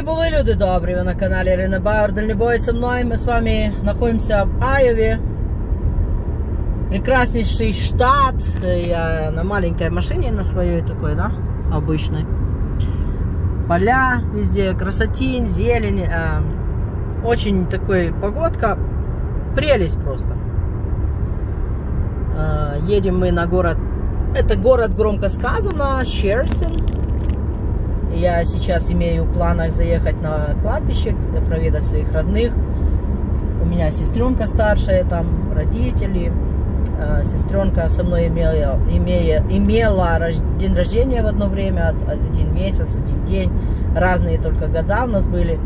Люди добрые, вы на канале Ирина Бауэр, Дальнебой со мной. Мы с вами находимся в Айове. Прекраснейший штат. Я на маленькой машине, на своей такой, да, обычной. Поля везде, красотень, зелень. Э, очень такой погодка. Прелесть просто. Э, едем мы на город. Это город громко сказано, Шерстон. Я сейчас имею в планах заехать на кладбище, проведать своих родных. У меня сестренка старшая, там родители. Э, сестренка со мной имела, имея, имела день рождения в одно время, один месяц, один день. Разные только года у нас были.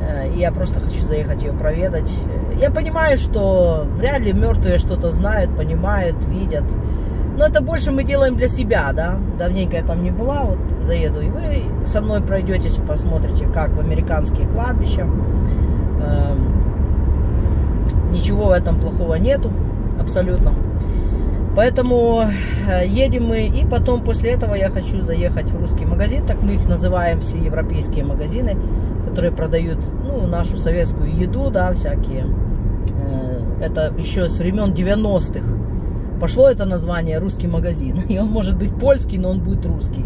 Э, и я просто хочу заехать ее проведать. Я понимаю, что вряд ли мертвые что-то знают, понимают, видят. Но это больше мы делаем для себя, да. Давненько я там не была, вот заеду, и вы со мной пройдетесь, посмотрите, как в американские кладбища. Эм, ничего в этом плохого нету, абсолютно. Поэтому э, едем мы, и потом после этого я хочу заехать в русский магазин, так мы их называем, все европейские магазины, которые продают, ну, нашу советскую еду, да, всякие. Э, это еще с времен 90-х пошло это название русский магазин. И он может быть польский, но он будет русский.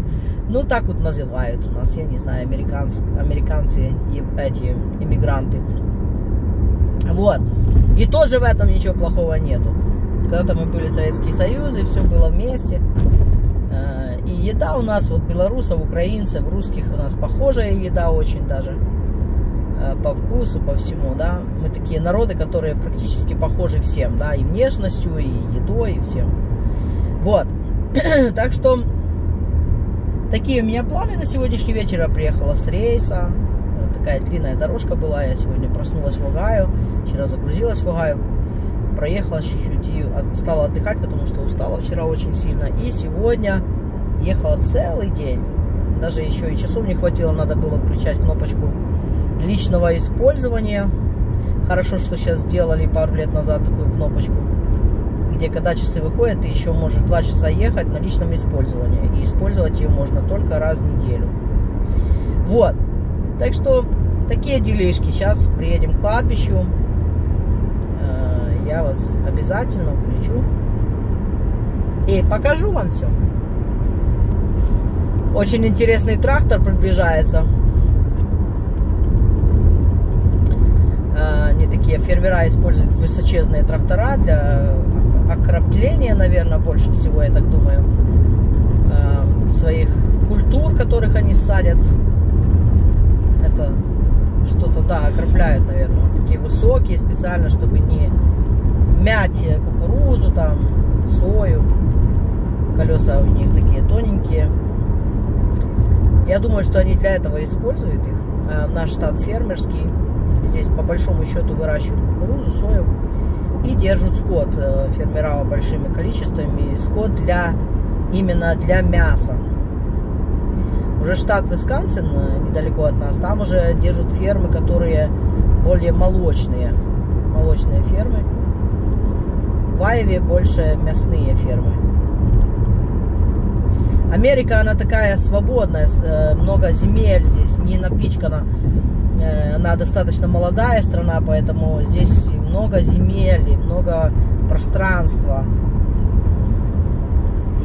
Ну, так вот называют у нас, я не знаю, американцы, американцы эти иммигранты. Вот. И тоже в этом ничего плохого нету. Когда-то мы были Советский Союз, и все было вместе. Э, и еда у нас, вот белорусов, украинцев, русских у нас похожая еда очень даже. Э, по вкусу, по всему, да. Мы такие народы, которые практически похожи всем, да, и внешностью, и едой, и всем. Вот. так что такие у меня планы на сегодняшний вечер. Я приехала с рейса. Такая длинная дорожка была. Я сегодня проснулась в Огайо. Вчера загрузилась в Огайо. Проехала чуть-чуть и стала отдыхать, потому что устала вчера очень сильно. И сегодня ехала целый день. Даже еще и часов не хватило, надо было включать кнопочку личного использования. Хорошо, что сейчас сделали пару лет назад такую кнопочку, где когда часы выходят, ты еще можешь 2 часа ехать на личном использовании. И использовать ее можно только раз в неделю. Вот. Так что такие делишки. Сейчас приедем к кладбищу. Э, я вас обязательно включу. И покажу вам все. Очень интересный трактор приближается. Они такие фермера используют высочезные трактора для окропления, наверное, больше всего, я так думаю, э, своих культур, которых они садят. Это что-то, да, окропляют, наверное. Такие высокие специально, чтобы не мять кукурузу, там, сою. Колеса у них такие тоненькие. Я думаю, что они для этого используют их. Э, наш штат фермерский. Здесь по большому счету выращивают кукурузу, сою и держат скот э, фермера большими количествами. Скот для именно для мяса. Уже штат Висконсин, э, недалеко от нас, там уже держат фермы, которые более молочные. Молочные фермы. В Айве больше мясные фермы. Америка, она такая свободная, э, много земель здесь, не напичкана она достаточно молодая страна, поэтому здесь много земель, много пространства.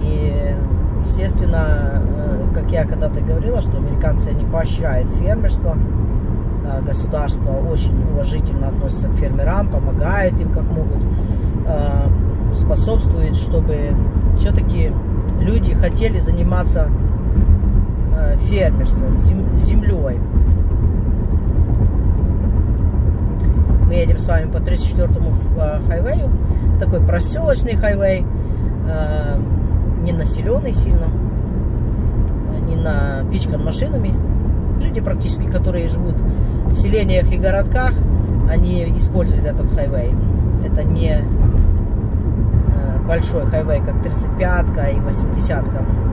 И, естественно, э, как я когда-то говорила, что американцы не поощряют фермерство. Э, государство очень уважительно относится к фермерам, помогает им как могут, способствует, чтобы все-таки люди хотели заниматься фермерством, землей. Мы едем с вами по 34-му э, хайвею. Такой проселочный хайвей. Э, не населенный сильно. Э, не напичкан машинами. Люди практически, которые живут в селениях и городках, они используют этот хайвей. Это не большой хайвей, как 35-ка и 80-ка.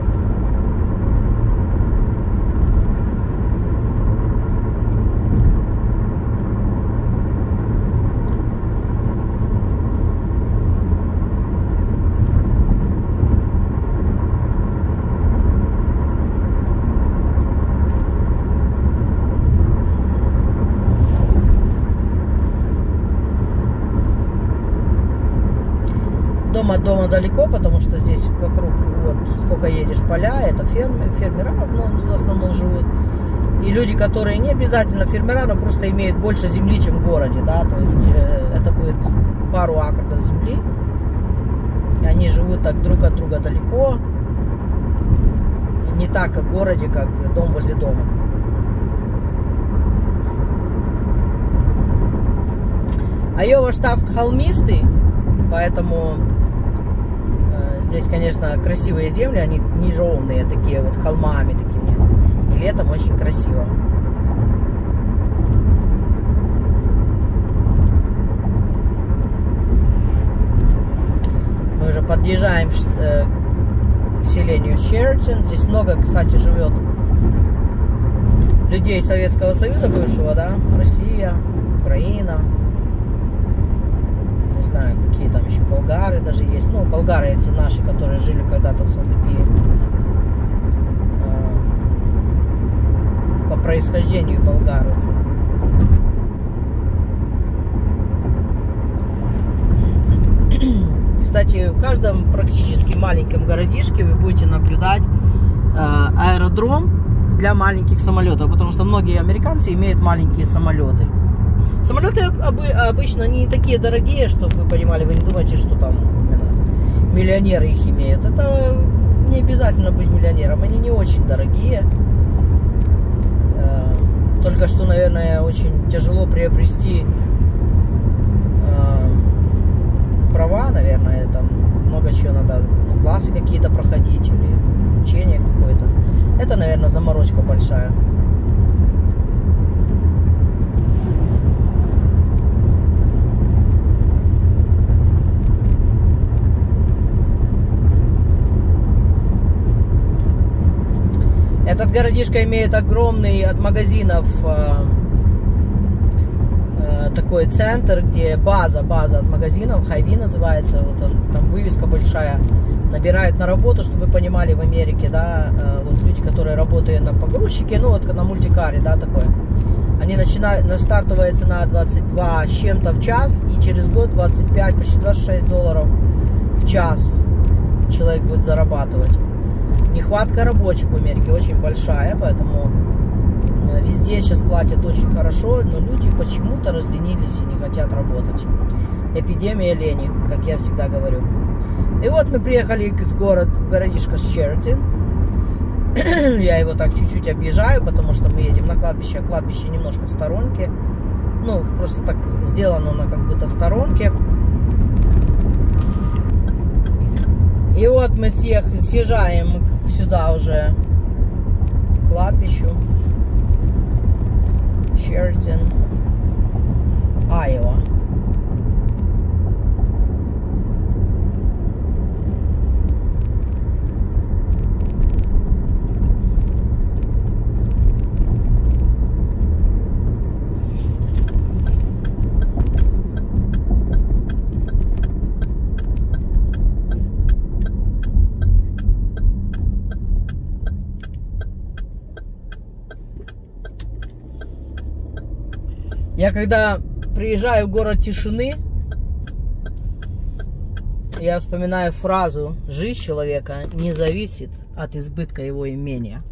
Дом от дома далеко, потому что здесь вокруг, вот сколько едешь, поля, это фермы, фермера в основном живут. И люди, которые не обязательно фермера, но просто имеют больше земли, чем в городе, да, то есть э, это будет пару акров земли. И они живут так друг от друга далеко. Не так, как в городе, как дом возле дома. Айова штат холмистый, поэтому здесь, конечно, красивые земли, они не ровные, такие вот холмами такими. И летом очень красиво. Мы уже подъезжаем э, к селению Шератон. Здесь много, кстати, живет людей Советского Союза бывшего, да, Россия, Украина, знаю, какие там еще болгары даже есть. Ну, болгары эти наши, которые жили когда-то в Сандепии. А, по происхождению болгары. Кстати, в каждом практически маленьком городишке вы будете наблюдать э, аэродром для маленьких самолетов, потому что многие американцы имеют маленькие самолеты. Самолеты обычно не такие дорогие, чтобы вы понимали, вы не думаете, что там миллионеры их имеют. Это не обязательно быть миллионером, они не очень дорогие. Э, только что, наверное, очень тяжело приобрести э, права, наверное, там много чего надо, ну, классы какие-то проходить или учение какое-то. Это, наверное, заморочка большая. Этот городишко имеет огромный от магазинов э, э, такой центр, где база, база от магазинов, Хайви называется, вот там вывеска большая, набирают на работу, чтобы вы понимали, в Америке, да, э, вот люди, которые работают на погрузчике, ну вот на мультикаре, да, такое, они начинают, стартовая цена 22 с чем-то в час, и через год 25, почти 26 долларов в час человек будет зарабатывать нехватка рабочих в Америке очень большая, поэтому э, везде сейчас платят очень хорошо, но люди почему-то разленились и не хотят работать. Эпидемия лени, как я всегда говорю. И вот мы приехали из города, в городишко Шератон. я его так чуть-чуть объезжаю, потому что мы едем на кладбище, а кладбище немножко в сторонке. Ну, просто так сделано оно как будто в сторонке. И вот мы съех, съезжаем сюда уже к кладбищу. Шертон, Айова. Я когда приезжаю в город тишины, я вспоминаю фразу «Жизнь человека не зависит от избытка его имения».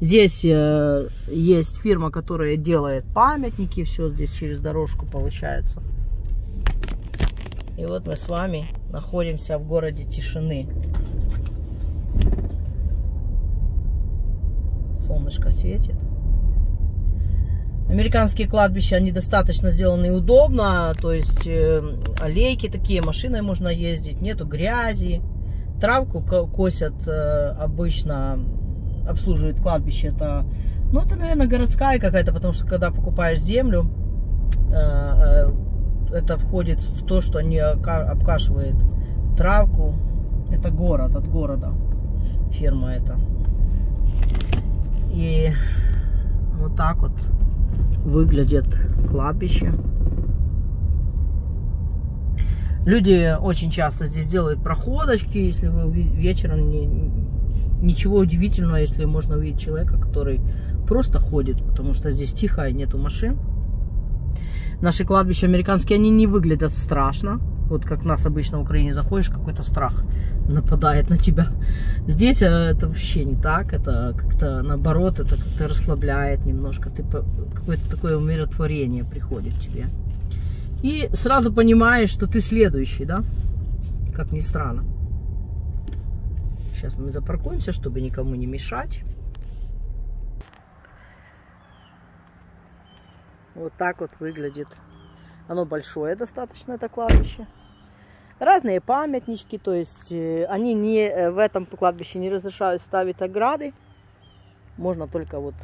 Здесь э, есть фирма, которая делает памятники, все здесь через дорожку получается. И вот мы с вами находимся в городе тишины. Солнышко светит. Американские кладбища, они достаточно сделаны удобно, то есть э, аллейки такие, машиной можно ездить, нету грязи. Травку косят э, обычно, обслуживает кладбище, это, ну это, наверное, городская какая-то, потому что когда покупаешь землю, э, это входит в то, что они обкашивают травку. Это город, от города фирма это. И вот так вот выглядит кладбище. Люди очень часто здесь делают проходочки, если вы вечером не, ничего удивительного, если можно увидеть человека, который просто ходит, потому что здесь тихо и нету машин. Наши кладбища американские, они не выглядят страшно. Вот как нас обычно в Украине заходишь, какой-то страх нападает на тебя. Здесь э, это вообще не так, это как-то наоборот, это как-то расслабляет немножко, ты какое-то такое умиротворение приходит тебе. И сразу понимаешь, что ты следующий, да? Как ни странно. Сейчас мы запаркуемся, чтобы никому не мешать. Вот так вот выглядит. Оно большое достаточно, это кладбище. Разные памятнички, то есть э, они не, э, в этом кладбище не разрешают ставить ограды. Можно только вот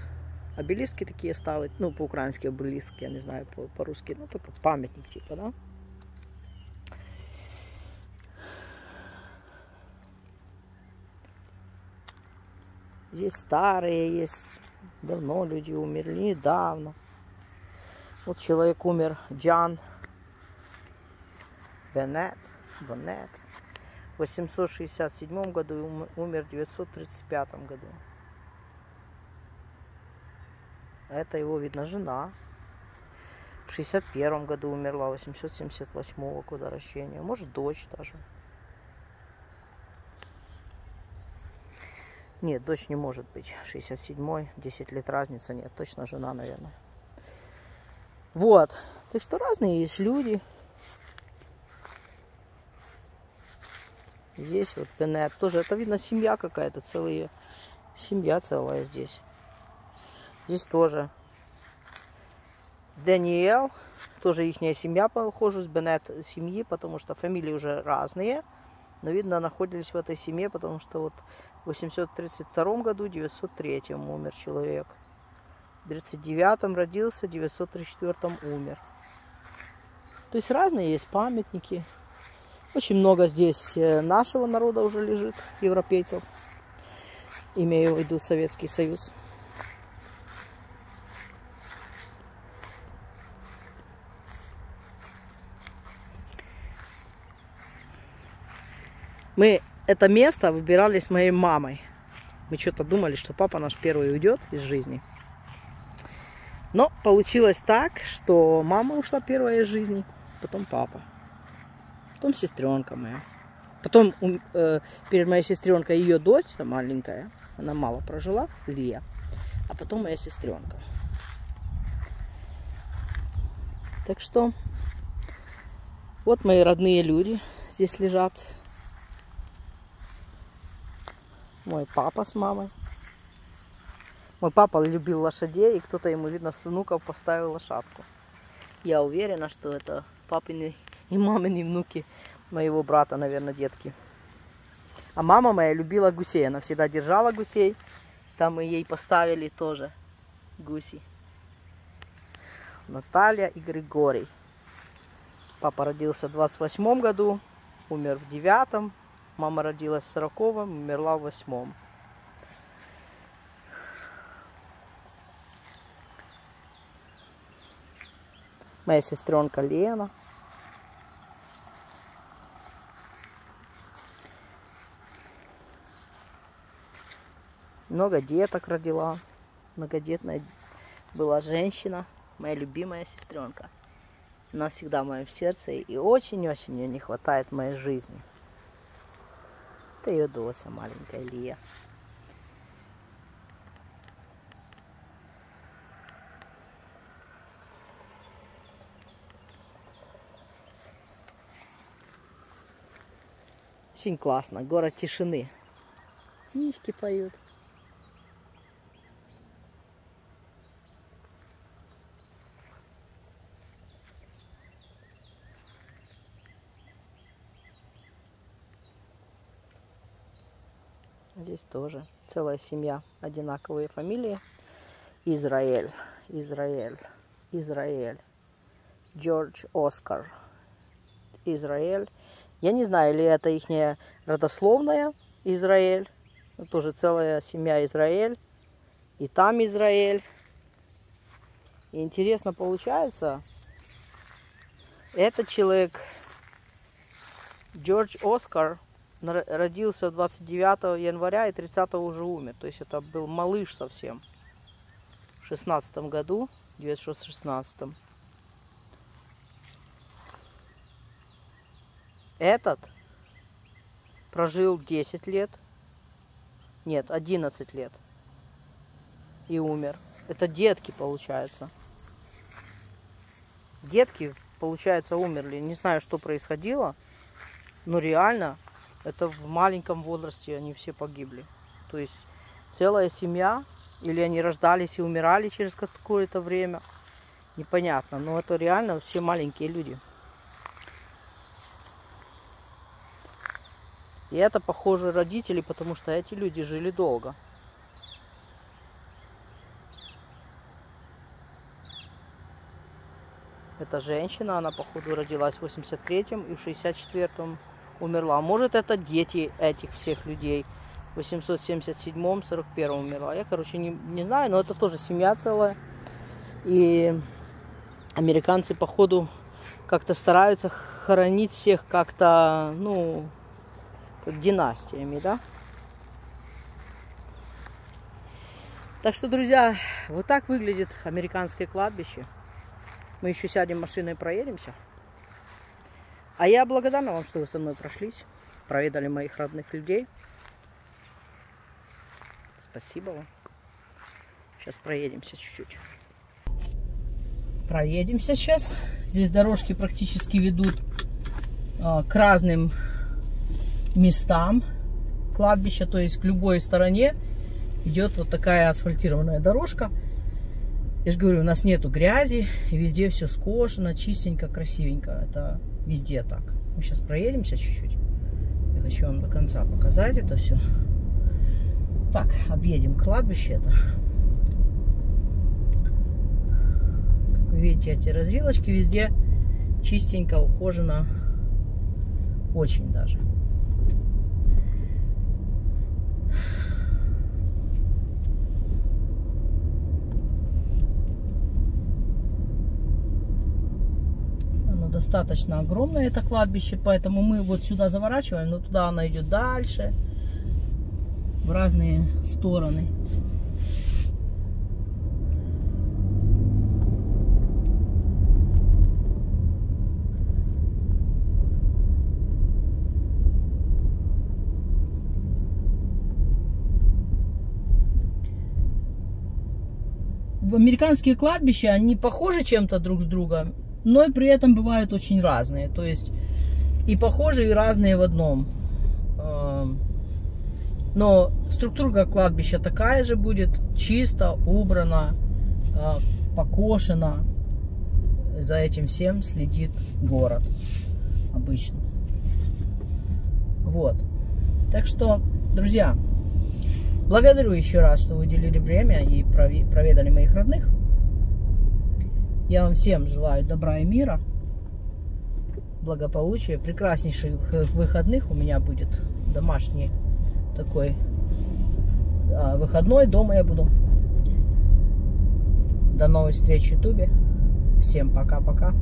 обелиски такие ставить. Ну, по-украински обелиски, я не знаю, по-русски. ну, только памятник типа, да. Здесь старые есть, давно люди умерли, недавно. Вот человек умер, Джан Беннет, Беннет. В 867 году умер в 935 году. Это его, видно, жена. В 61 году умерла, 878 года рождения. Может, дочь даже. Нет, дочь не может быть. 67-й, 10 лет разница. Нет, точно жена, наверное. Вот. Так что разные есть люди. Здесь вот Пенет тоже. Это видно семья какая-то целая. Семья целая здесь. Здесь тоже. Даниэл. Тоже их семья похожа с Бенет семьи, потому что фамилии уже разные. Но видно, находились в этой семье, потому что вот в 832 году, 903 умер человек. В 39 родился, в 934 умер. То есть разные есть памятники. Очень много здесь э, нашего народа уже лежит, европейцев. Имею в виду Советский Союз. Мы это место выбирали с моей мамой. Мы что-то думали, что папа наш первый уйдет из жизни. Но получилось так, что мама ушла первая из жизни, потом папа, потом сестренка моя. Потом э, перед моей сестренкой ее дочь, маленькая, она мало прожила, Лия. А потом моя сестренка. Так что вот мои родные люди здесь лежат. Мой папа с мамой. Мой папа любил лошадей, и кто-то ему, видно, с внуков поставил лошадку. Я уверена, что это папины и мамины внуки моего брата, наверное, детки. А мама моя любила гусей, она всегда держала гусей. Там мы ей поставили тоже гуси. Наталья и Григорий. Папа родился в 28 году, умер в 9 Мама родилась в 40 умерла в 8 Моя сестренка Лена. Много деток родила. Многодетная была женщина. Моя любимая сестренка. Она всегда в моем сердце. И очень-очень ее не хватает в моей жизни. Это ее дочь маленькая Лия. Очень классно. Город тишины. Птички поют. Здесь тоже целая семья, одинаковые фамилии. Израиль, Израиль, Израиль, Джордж Оскар, Израиль. Я не знаю, ли это их родословная Израиль. Тоже целая семья Израиль. И там Израиль. И интересно получается, этот человек, Джордж Оскар, родился 29 января и 30 уже умер. То есть это был малыш совсем. В 16 году, 916. Этот прожил 10 лет. Нет, 11 лет. И умер. Это детки, получается. Детки, получается, умерли. Не знаю, что происходило. Но реально, это в маленьком возрасте они все погибли. То есть целая семья, или они рождались и умирали через какое-то время. Непонятно. Но это реально все маленькие люди. И это, похоже, родители, потому что эти люди жили долго. Это женщина, она, походу, родилась в 83-м и в 64-м умерла. Может, это дети этих всех людей. В 877-м, 41-м умерла. Я, короче, не, не знаю, но это тоже семья целая. И американцы, походу, как-то стараются хоронить всех как-то, ну, как династиями, да? Так что, друзья, вот так выглядит американское кладбище. Мы еще сядем машиной и проедемся. А я благодарна вам, что вы со мной прошлись, проведали моих родных людей. Спасибо вам. Сейчас проедемся чуть-чуть. Проедемся сейчас. Здесь дорожки практически ведут э, к разным местам кладбища, то есть к любой стороне идет вот такая асфальтированная дорожка. Я же говорю, у нас нету грязи, везде все скошено, чистенько, красивенько. Это везде так. Мы сейчас проедемся чуть-чуть. Я хочу вам до конца показать это все. Так, объедем кладбище это. Как вы видите, эти развилочки везде чистенько, ухожено. Очень даже. Достаточно огромное это кладбище, поэтому мы вот сюда заворачиваем, но туда она идет дальше, в разные стороны. американские кладбища, они похожи чем-то друг с другом но и при этом бывают очень разные. То есть и похожие, и разные в одном. Эм, но структура кладбища такая же будет, чисто, убрана, э, покошена. За этим всем следит город обычно. Вот. Так что, друзья, благодарю еще раз, что вы уделили время и проведали моих родных. Я вам всем желаю добра и мира, благополучия, прекраснейших выходных. У меня будет домашний такой а, выходной. Дома я буду. До новых встреч в Ютубе. Всем пока-пока.